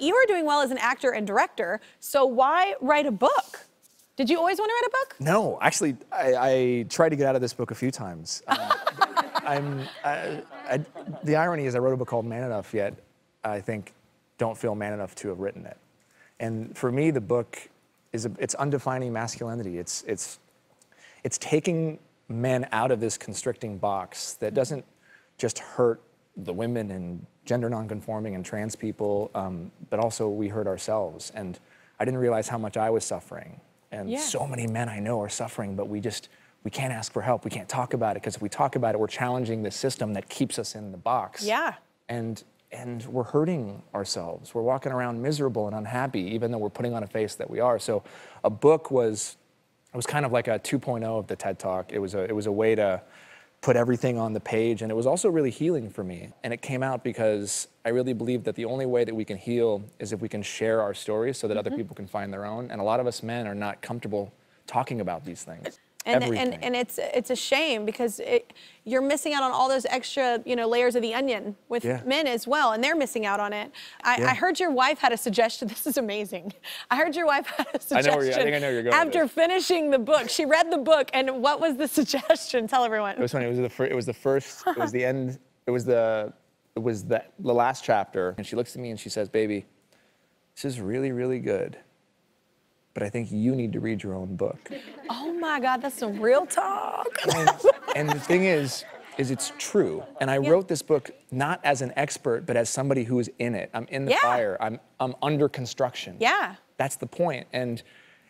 You are doing well as an actor and director, so why write a book? Did you always want to write a book? No, actually, I, I tried to get out of this book a few times. Um, I'm, I, I, the irony is, I wrote a book called Man Enough, yet I think don't feel man enough to have written it. And for me, the book is a, it's undefining masculinity. It's it's it's taking men out of this constricting box that doesn't just hurt the women and gender nonconforming and trans people, um, but also we hurt ourselves. And I didn't realize how much I was suffering. And Yeah. so many men I know are suffering, but we just we can't ask for help. We can't talk about it because if we talk about it, we're challenging the system that keeps us in the box. Yeah. And and we're hurting ourselves. We're walking around miserable and unhappy, even though we're putting on a face that we are. So, a book was it was kind of like a 2.0 of the TED Talk. It was a it was a way to put everything on the page, and it was also really healing for me. And it came out because I really believe that the only way that we can heal is if we can share our stories, so that other mm-hmm. people can find their own. And a lot of us men are not comfortable talking about these things. And, Everything. and, and it's it's a shame because it, you're missing out on all those extra you know layers of the onion with Yeah. men as well, and they're missing out on it. I, Yeah. I heard your wife had a suggestion. This is amazing. I heard your wife had a suggestion. I, know where you- I think I know where you're going After finishing the book, she read the book, and what was the suggestion? Tell everyone. It was funny. It was the first. It was the first. It was the end. It was the. It was the the last chapter. And she looks at me and she says, "Baby, this is really really good, but I think you need to read your own book." oh my God, that's some real talk. And, and the thing is, is it's true. And I Yeah. wrote this book not as an expert, but as somebody who is in it. I'm in the Yeah. fire. I'm I'm under construction. yeah. That's the point. And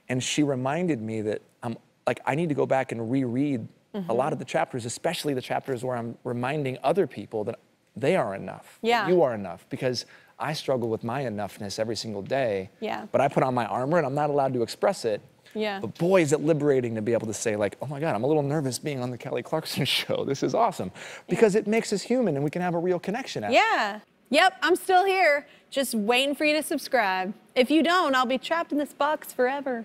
and she reminded me that I'm like I need to go back and reread Mm-hmm. a lot of the chapters, especially the chapters where I'm reminding other people that they are enough. Yeah. You are enough because I struggle with my enoughness every single day. Yeah. But I put on my armor and I'm not allowed to express it. Yeah. But boy, is it liberating to be able to say, like, oh my God, I'm a little nervous being on the Kelly Clarkson show. This is awesome. Because it makes us human and we can have a real connection. after. Yeah. Yep, I'm still here, just waiting for you to subscribe. If you don't, I'll be trapped in this box forever.